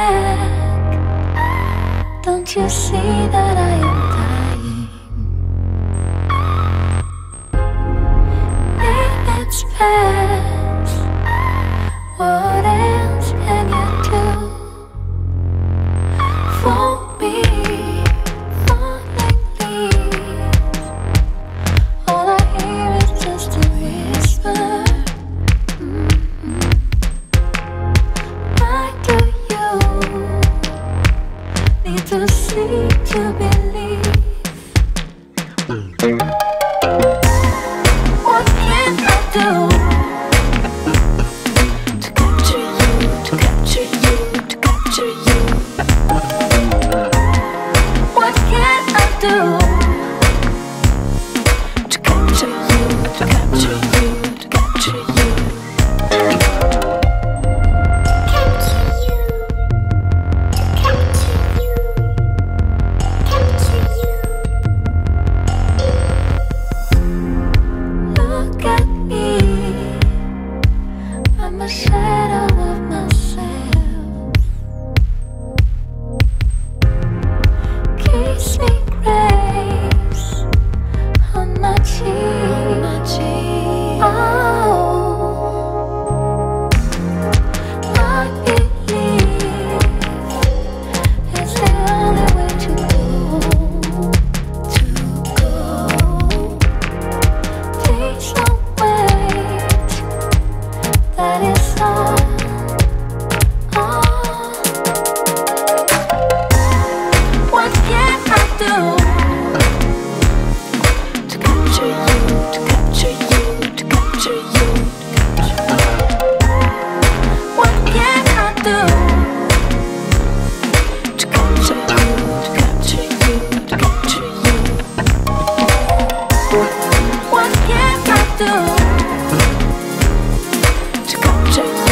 back. Don't you see that I am? do? my shadow. that is subject.